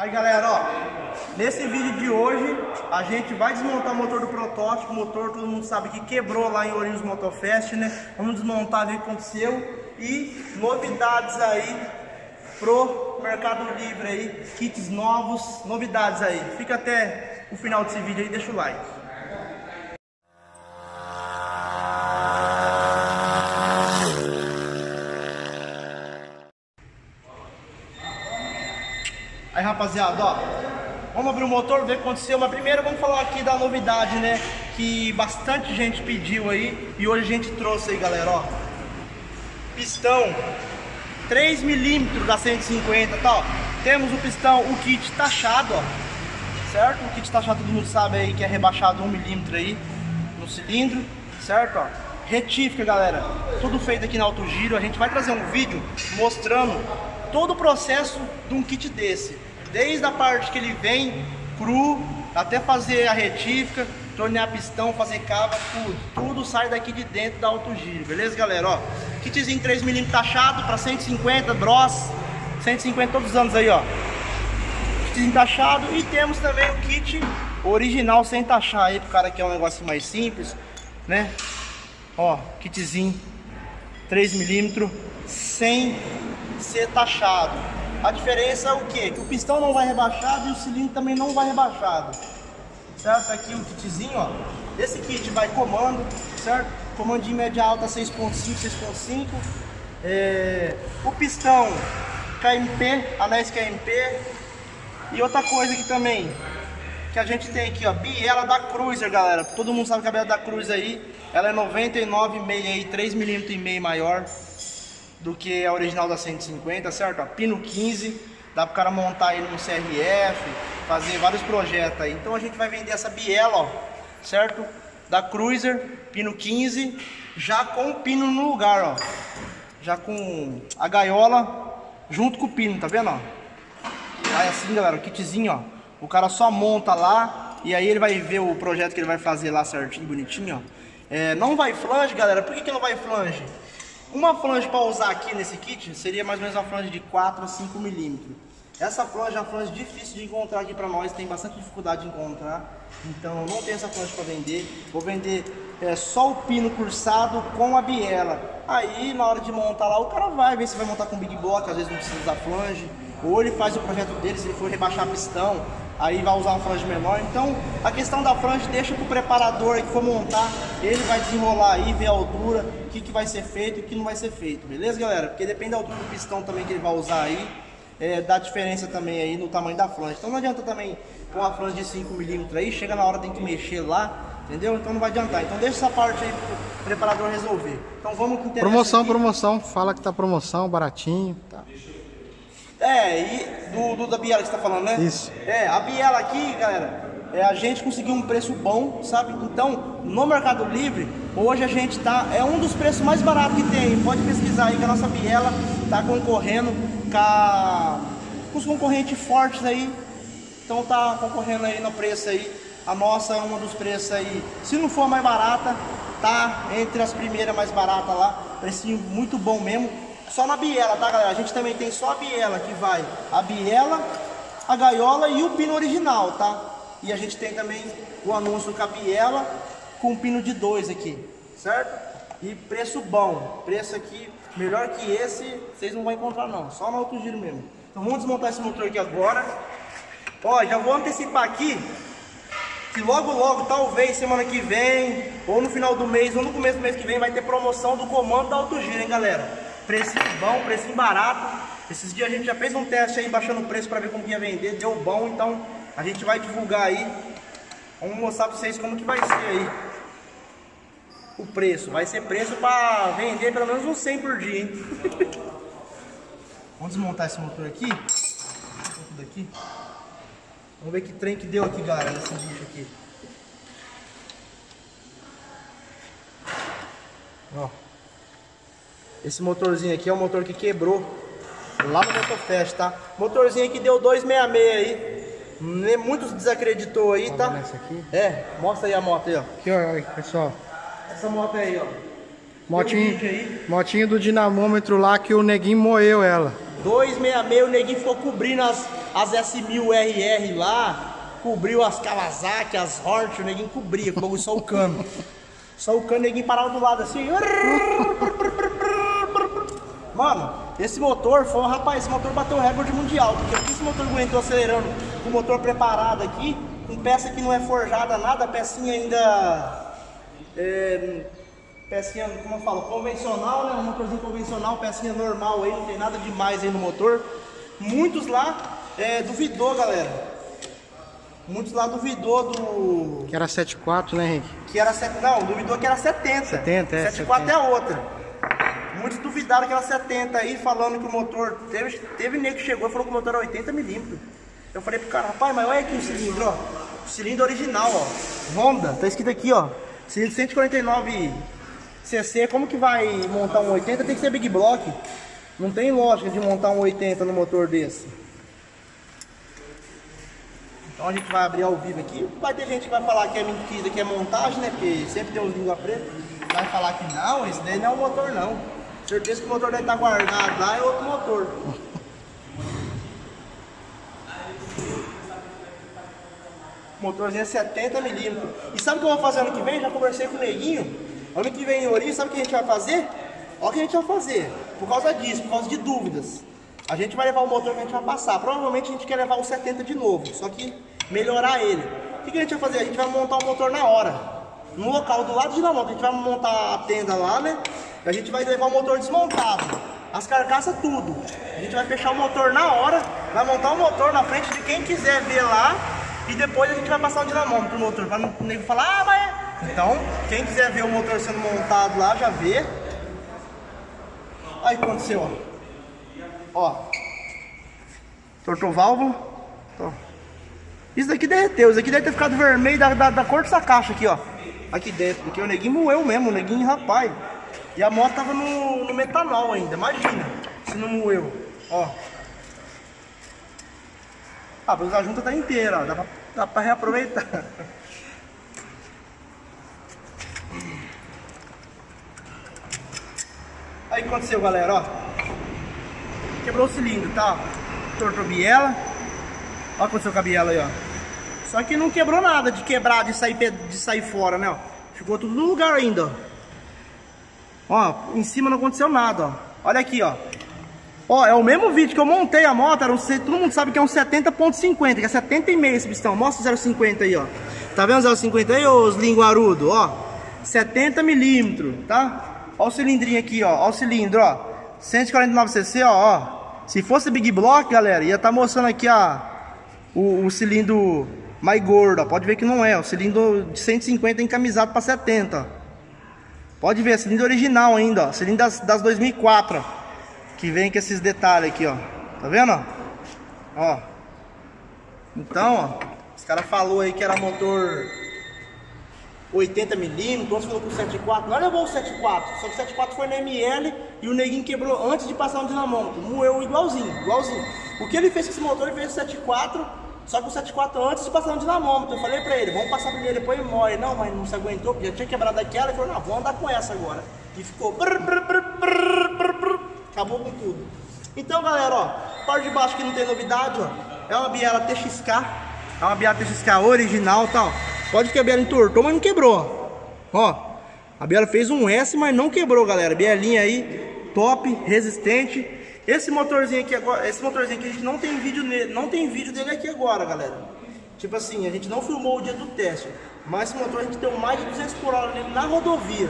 Aí galera, ó, nesse vídeo de hoje a gente vai desmontar o motor do protótipo, motor todo mundo sabe que quebrou lá em Ourinhos Motofest, né? Vamos desmontar, ver o que aconteceu e novidades aí pro Mercado Livre aí, kits novos, novidades aí. Fica até o final desse vídeo aí, deixa o like. Aí rapaziada, ó, vamos abrir o motor, ver o que aconteceu, mas primeiro vamos falar aqui da novidade, né, que bastante gente pediu aí e hoje a gente trouxe aí, galera, ó, pistão 3 milímetros da 150, tá, ó, temos o pistão, o kit taxado, ó, certo? O kit taxado todo mundo sabe aí que é rebaixado 1 milímetro aí no cilindro, certo, ó, retífica, galera, tudo feito aqui na Alto Giro, a gente vai trazer um vídeo mostrando todo o processo de um kit desse, desde a parte que ele vem cru, até fazer a retífica, tornear pistão, fazer cava, tudo, tudo sai daqui de dentro da Alto Giro, beleza galera? Ó, kitzinho 3mm taxado para 150 Bros, 150 todos os anos aí, ó. Kitzinho taxado e temos também o kit original sem taxar aí, pro cara que é um negócio mais simples, né? Ó, kitzinho 3mm sem ser taxado. A diferença é o que? Que o pistão não vai rebaixado e o cilindro também não vai rebaixado. Certo? Aqui o kitzinho, ó. Esse kit vai comando, certo? Comando de média alta 6.5, 6.5. É... O pistão KMP, anéis KMP. E outra coisa aqui também, que a gente tem aqui, ó, biela da Cruiser, galera. Todo mundo sabe que a biela da Cruiser aí, ela é 99,5 aí, 3 milímetros e meio maior do que a original da 150, certo? Pino 15, dá para o cara montar aí no CRF, fazer vários projetos aí. Então a gente vai vender essa biela, ó, certo? Da Cruiser, pino 15, já com o pino no lugar, ó. Já com a gaiola junto com o pino, tá vendo, ó? Aí assim, galera, o kitzinho, ó. O cara só monta lá e aí ele vai ver o projeto que ele vai fazer lá certinho, bonitinho, ó. É, não vai flange, galera. Por que, que não vai flange? Uma flange para usar aqui nesse kit seria mais ou menos uma flange de 4 a 5 milímetros. Essa flange é uma flange difícil de encontrar aqui para nós, tem bastante dificuldade de encontrar. Então não tem essa flange para vender. Vou vender é, só o pino cursado com a biela. Aí na hora de montar lá, o cara vai ver se vai montar com big block, às vezes não precisa usar flange. Ou ele faz o projeto dele, se ele for rebaixar pistão, aí vai usar uma flange menor. Então a questão da flange deixa para o preparador que for montar, ele vai desenrolar aí, ver a altura, o que, que vai ser feito e o que não vai ser feito, beleza galera? Porque depende da altura do pistão também que ele vai usar aí, é, dá diferença também aí no tamanho da flange. Então não adianta também pôr uma flange de 5mm aí, chega na hora tem que mexer lá, entendeu? Então não vai adiantar. Então deixa essa parte aí pro preparador resolver. Então vamos com Promoção, aqui. promoção, fala que tá promoção, baratinho. Tá. É, e do, do, da biela que você tá falando, né? Isso. É, a biela aqui, galera, é, a gente conseguiu um preço bom, sabe? Então, no Mercado Livre, hoje a gente tá, é um dos preços mais baratos que tem. Pode pesquisar aí que a nossa biela tá concorrendo com, a, com os concorrentes fortes aí. Então tá concorrendo aí no preço aí. A nossa é uma dos preços aí. Se não for mais barata, tá entre as primeiras mais baratas lá. Precinho muito bom mesmo só na biela, tá galera? A gente também tem só a biela que vai a biela, a gaiola e o pino original, tá? E a gente tem também o anúncio com a biela com o pino de dois aqui, certo? E preço bom, preço aqui melhor que esse, vocês não vão encontrar não, só no alto giro mesmo. Então vamos desmontar esse motor aqui agora. Ó, já vou antecipar aqui que logo logo, talvez semana que vem, ou no final do mês, ou no começo do mês que vem, vai ter promoção do comando da Alto Giro, hein galera? Precinho bom, precinho barato. Esses dias a gente já fez um teste aí baixando o preço para ver como ia vender, deu bom, então a gente vai divulgar aí. Vamos mostrar para vocês como que vai ser aí o preço. Vai ser preço para vender pelo menos uns 100 por dia, hein? Vamos desmontar esse motor aqui. Tudo aqui. Vamos ver que trem que deu aqui, galera, nesse bicho aqui. Ó. Esse motorzinho aqui é o motor que quebrou lá no Motofest, tá? Motorzinho aqui deu 266 aí. Muitos desacreditou aí, tá? aqui? É, mostra aí a moto aí, ó. Aqui, ó, aí, pessoal. Essa moto aí, ó. Motinho, motinho do dinamômetro lá que o neguinho moeu ela. 266, o neguinho ficou cobrindo as, as S1000RR lá, cobriu as Kawasaki, as Hornet, o neguinho cobria, só o cano. Só o cano, o neguinho parava do lado assim. Mano, esse motor foi, rapaz, esse motor bateu o recorde mundial, porque esse motor aguentou acelerando com o motor preparado aqui, com peça que não é forjada nada, pecinha ainda. É, pecinha, como eu falo, convencional, né? Um motorzinho convencional, pecinha normal aí, não tem nada demais aí no motor. Muitos lá é, duvidou, galera. Muitos lá duvidou do. Que era 7.4, né, Henrique? Que era. Não, duvidou que era 70. 70, é. 74 é a outra. Muitos duvidaram que era 70 aí, falando que o motor. Teve, teve nego que chegou e falou que o motor era 80 milímetros. Eu falei pro cara, rapaz, mas olha aqui o cilindro, ó. O cilindro original, ó. Honda, tá escrito aqui, ó. Cilindro 149 cc, como que vai montar um 80? Tem que ser Big Block. Não tem lógica de montar um 80 no motor desse. Então a gente vai abrir ao vivo aqui. Vai ter gente que vai falar que é mentira, que é montagem, né? Porque sempre tem os língua preta. Vai falar que não, esse daí não é o motor não. Certeza que o motor deve estar guardado lá, é outro motor. Motorzinho é 70 milímetros. E sabe o que eu vou fazer ano que vem? Já conversei com o neguinho. Ano que vem em Ori, sabe o que a gente vai fazer? Olha o que a gente vai fazer. Por causa disso, por causa de dúvidas. A gente vai levar o motor que a gente vai passar. Provavelmente a gente quer levar o 70 de novo. Só que melhorar ele. O que, que a gente vai fazer? A gente vai montar o motor na hora. No local do lado de lá, a gente vai montar a tenda lá, né? A gente vai levar o motor desmontado. As carcaças, tudo. A gente vai fechar o motor na hora, vai montar o motor na frente de quem quiser ver lá. E depois a gente vai passar o dinamômetro pro motor. Pra não nego falar, ah, mas. Então, quem quiser ver o motor sendo montado lá, já vê. Aí o que aconteceu, ó. Ó. Tortou válvula. Isso daqui derreteu, isso aqui deve ter ficado vermelho da, da, da cor dessa caixa aqui, ó. Aqui dentro, porque o neguinho moeu mesmo, o neguinho, rapaz. E a moto tava no, no metanol ainda, imagina se não moeu, ó. Ah, mas a junta tá inteira, ó, dá pra, dá pra reaproveitar. Aí aconteceu, galera, ó. Quebrou o cilindro, tá? Tortou biela. Olha o que aconteceu com a biela aí, ó. Só que não quebrou nada de quebrar, de sair, de sair fora, né, ó. Ficou tudo no lugar ainda, ó. Ó, em cima não aconteceu nada, ó. Olha aqui, ó. Ó, é o mesmo vídeo que eu montei a moto, era um, todo mundo sabe que é um 70.50, que é 70,5 esse pistão. Mostra o 0,50 aí, ó. Tá vendo o 0,50 aí, os linguarudo, ó. 70 milímetros, tá? Ó o cilindrinho aqui, ó. Ó o cilindro, ó. 149cc, ó, ó. Se fosse Big Block, galera, ia estar tá mostrando aqui a, o, o, cilindro mais gordo, ó. Pode ver que não é. O cilindro de 150 encamisado para 70, ó. Pode ver, cilindro original ainda, ó. Cilindro das, das 2004, ó. Que vem com esses detalhes aqui, ó. Tá vendo, ó? Ó. Então, ó. Os caras falou aí que era motor 80mm, outros falou com 7.4, nós levou o 7.4, só que o 7.4 foi na ML e o neguinho quebrou antes de passar no dinamômetro, moeu igualzinho, igualzinho. O que ele fez com esse motor, ele fez o 7.4, só que o 7.4 antes de passar no dinamômetro, eu falei pra ele, vamos passar primeiro, depois morre. Não, mas não se aguentou, porque já tinha quebrado aquela, ele falou, não, vamos andar com essa agora. E ficou, acabou com tudo. Então galera, ó, parte de baixo que não tem novidade, ó, é uma biela TXK, é uma biela TXK original, tal. Tá, Pode que a biela entortou, mas não quebrou. Ó, a biela fez um S, mas não quebrou, galera. Bielinha aí, top, resistente. Esse motorzinho aqui agora, esse motorzinho aqui a gente não tem vídeo nele, não tem vídeo dele aqui agora, galera. Tipo assim, a gente não filmou o dia do teste, mas esse motor a gente deu mais de 200 por hora nele na rodovia.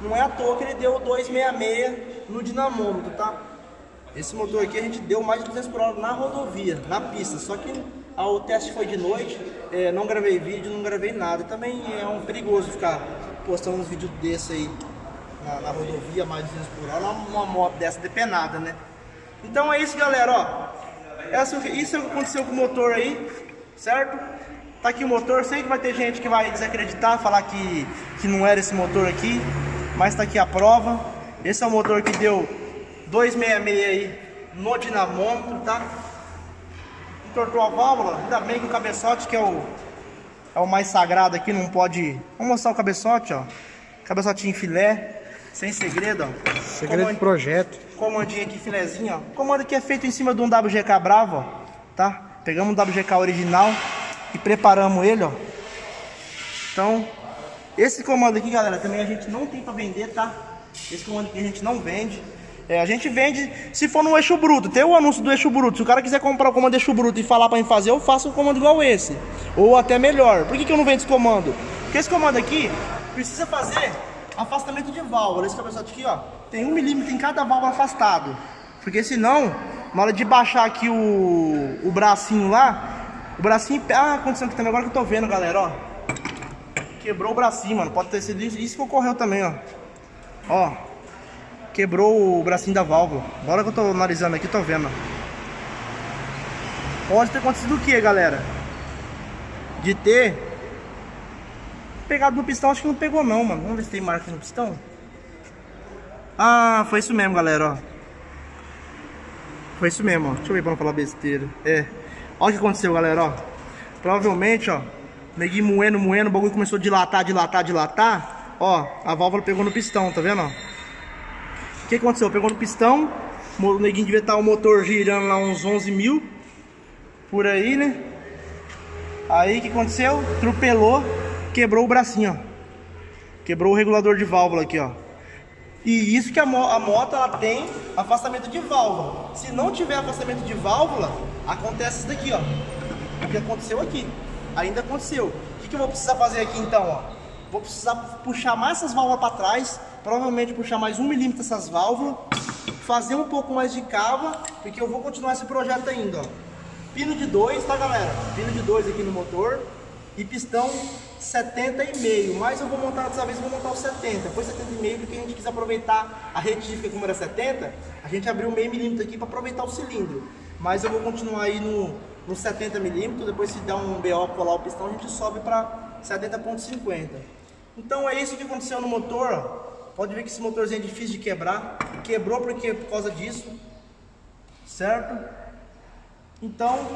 Não é à toa que ele deu 266 no dinamômetro, tá? Esse motor aqui a gente deu mais de 200 por hora na rodovia, na pista, só que ah, o teste foi de noite, é, não gravei vídeo, não gravei nada. Também é um perigoso ficar postando uns vídeos desse aí na, na rodovia, mais de 200 por hora, uma moto dessa depenada, né? Então é isso, galera, ó. Essa, isso aconteceu com o motor aí, certo? Tá aqui o motor, sei que vai ter gente que vai desacreditar, falar que, que não era esse motor aqui, mas tá aqui a prova. Esse é o motor que deu 266 aí no dinamômetro, tá? entortou a válvula, ainda bem que o cabeçote, que é o, é o mais sagrado aqui, não pode... Vamos mostrar o cabeçote, ó. Cabeçotinho filé. Sem segredo, ó. Segredo do projeto. Comandinho aqui, filezinho, ó. Comando aqui é feito em cima de um WGK Bravo, ó. Tá? Pegamos um WGK original e preparamos ele, ó. Então, esse comando aqui, galera, também a gente não tem pra vender, tá? Esse comando aqui a gente não vende. É, a gente vende se for no eixo bruto. Tem o anúncio do eixo bruto. Se o cara quiser comprar o comando eixo bruto e falar pra mim fazer, eu faço um comando igual esse. Ou até melhor. Por que, que eu não vendo esse comando? Porque esse comando aqui precisa fazer afastamento de válvula. Esse cabeçote aqui, ó, tem um milímetro em cada válvula afastado. Porque senão, na hora de baixar aqui o, o bracinho lá, o bracinho... Ah, aconteceu aqui também, agora que eu tô vendo, galera, ó. Quebrou o bracinho, mano. Pode ter sido isso que ocorreu também, ó. Ó. Quebrou o bracinho da válvula. Bora que eu tô analisando aqui, tô vendo. Pode ter acontecido o que, galera? De ter pegado no pistão, acho que não pegou não, mano. Vamos ver se tem marca no pistão. Ah, foi isso mesmo, galera, ó. Foi isso mesmo, ó. Deixa eu ver pra não falar besteira. É. Olha o que aconteceu, galera, ó. Provavelmente, ó. Neguinho moendo, moendo, o bagulho começou a dilatar, dilatar, dilatar. Ó, a válvula pegou no pistão, tá vendo, ó? O que aconteceu? Pegou no pistão, o neguinho devia estar o motor girando lá uns 11 mil. Por aí, né? Aí o que aconteceu? Trupelou, quebrou o bracinho, ó. Quebrou o regulador de válvula aqui, ó. E isso que a, mo a moto ela tem afastamento de válvula. Se não tiver afastamento de válvula, acontece isso daqui, ó. O que aconteceu aqui ainda aconteceu. O que, que eu vou precisar fazer aqui então? Ó? Vou precisar puxar mais essas válvulas para trás, provavelmente puxar mais um milímetro essas válvulas, fazer um pouco mais de cava, porque eu vou continuar esse projeto ainda. Ó. Pino de 2, tá galera? Pino de 2 aqui no motor e pistão 70,5, mas eu vou montar dessa vez, vou montar o 70, foi 70,5 porque a gente quis aproveitar a retífica como era 70, a gente abriu meio milímetro aqui para aproveitar o cilindro, mas eu vou continuar aí no no 70 milímetros, depois se der um BO colar o pistão, a gente sobe para 70.50. Então é isso que aconteceu no motor. Pode ver que esse motorzinho é difícil de quebrar. Quebrou porque por causa disso, certo? Então,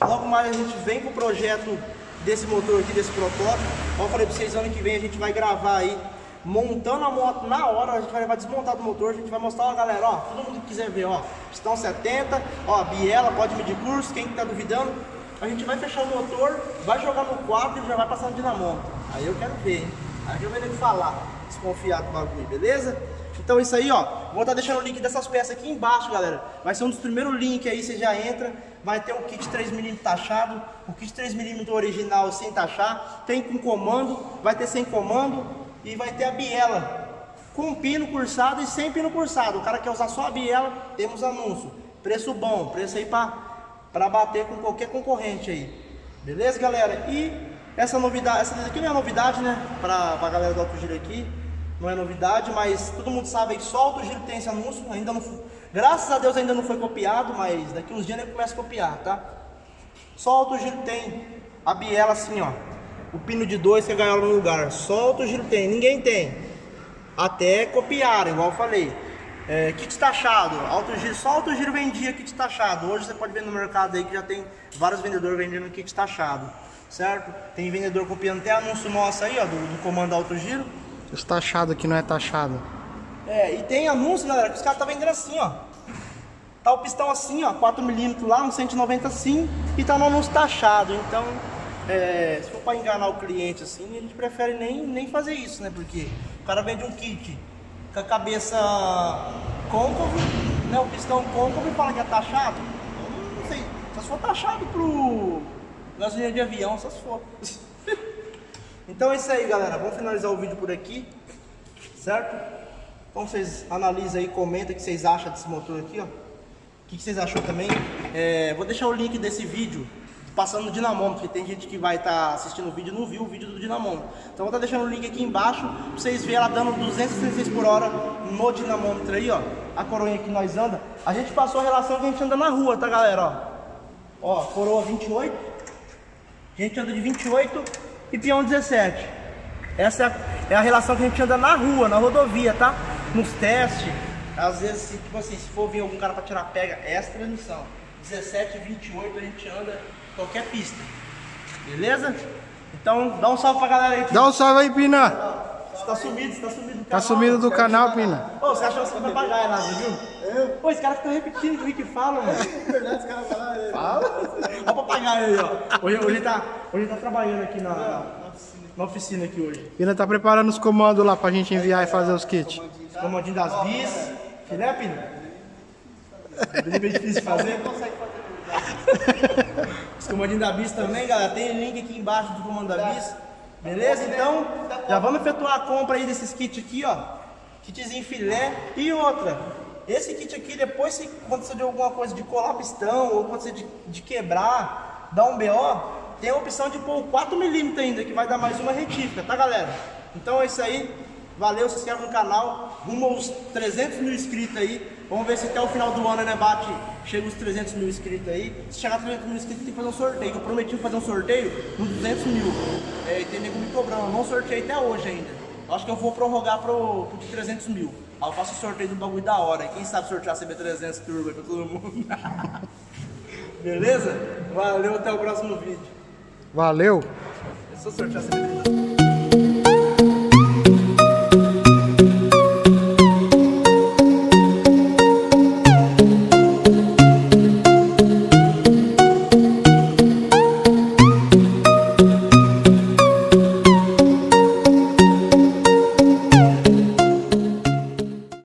logo mais a gente vem com o projeto desse motor aqui, desse protótipo. Como eu falei para vocês, ano que vem a gente vai gravar aí montando a moto na hora, a gente vai levar desmontado o motor, a gente vai mostrar, ó galera, ó, todo mundo que quiser ver, ó, pistão 70, ó, biela, pode medir curso, quem que tá duvidando, a gente vai fechar o motor, vai jogar no quadro e já vai passar no dinamômetro. Aí eu quero ver, hein? Aí eu ele falar, desconfiado do bagulho, beleza? Então isso aí, ó, vou estar tá deixando o link dessas peças aqui embaixo, galera. Vai ser um dos primeiros links aí, você já entra. Vai ter o kit 3mm taxado, o kit 3mm original sem taxar. Tem com comando, vai ter sem comando e vai ter a biela com pino cursado e sem pino cursado. O cara quer usar só a biela, temos anúncio. Preço bom, preço aí para bater com qualquer concorrente aí. Beleza, galera? E essa novidade, essa daqui não é novidade, né? Para a galera do Alto Giro aqui. Não é novidade, mas todo mundo sabe que só o Alto Giro tem esse anúncio. Ainda não, graças a Deus ainda não foi copiado, mas daqui uns dias ele começa a copiar, tá? Só o Giro tem a biela assim, ó o pino de dois que a gaiola no lugar. Solta o giro tem, ninguém tem. Até copiar, igual eu falei. É, kit taxado, alto giro, só alto giro vendia kit taxado. Hoje você pode ver no mercado aí que já tem vários vendedores vendendo kit taxado, certo? Tem vendedor copiando até anúncio nosso aí, ó, do, do comando alto giro. Esse taxado aqui não é taxado. É, e tem anúncio, galera, que os caras tá vendendo assim, ó. Tá o pistão assim, ó, 4mm lá, um 190 assim, e tá no anúncio taxado. Então, é, se for para enganar o cliente assim, a gente prefere nem, nem fazer isso, né? Porque o cara vende um kit com a cabeça côncavo, né? O pistão côncavo e fala que é taxado. Não sei, só se for taxado pro gasolina de avião, só se for. então é isso aí, galera. Vamos finalizar o vídeo por aqui, certo? Então vocês analisam aí, comentam o que vocês acham desse motor aqui, ó. O que vocês achou também? É, vou deixar o link desse vídeo passando no dinamômetro, porque tem gente que vai estar tá assistindo o vídeo e não viu o vídeo do dinamômetro. Então vou estar tá deixando o link aqui embaixo, pra vocês verem ela dando 266 por hora no dinamômetro aí, ó. A coroinha que nós anda. A gente passou a relação que a gente anda na rua, tá galera, ó. Ó, coroa 28. A gente anda de 28 e peão 17. Essa é a, é a relação que a gente anda na rua, na rodovia, tá? Nos testes. Às vezes, tipo assim, se for vir algum cara para tirar pega, essa transmissão. 17 e 28 a gente anda qualquer pista. Beleza? Então dá um salve pra galera aí. Dá um salve aí, Pina. Você tá sumido, você tá sumido do Tá canal. sumido do canal, Pina. Ô, você achou que você vai pagar nada, viu? Eu? Ô, esse cara fica repetindo o que fala, mano. É verdade, esse cara fala. é. Olha o papagaio aí, ó. Hoje, hoje, ele tá, hoje ele tá trabalhando aqui na, na, na oficina aqui hoje. Pina tá preparando os comandos lá pra gente enviar e fazer os kits. Os comandinhos das bis. Filé, Pina? Bem bem difícil de fazer. Os comandinhos da bis também, galera. Tem link aqui embaixo do comando da bis. Beleza? Então, já vamos efetuar a compra aí desses kits aqui, ó. Kitzinho filé. E outra. Esse kit aqui, depois se acontecer de alguma coisa de colar pistão, ou acontecer de, de quebrar, dar um BO, tem a opção de pôr 4mm ainda, que vai dar mais uma retífica, tá galera? Então é isso aí. Valeu, se inscreve no canal. Rumo aos 300 mil inscritos aí. Vamos ver se até o final do ano, né, bate, chega os 300 mil inscritos aí. Se chegar a 300 mil inscritos, tem que fazer um sorteio. Eu prometi fazer um sorteio nos 200 mil. É, tem nego me cobrando. Eu não sorteei até hoje ainda. Acho que eu vou prorrogar pro, pro de 300 mil. Aí eu faço o sorteio do bagulho da hora. Quem sabe sortear CB300 Turbo aí pra todo mundo. Beleza? Valeu, até o próximo vídeo. Valeu! É só sortear CB300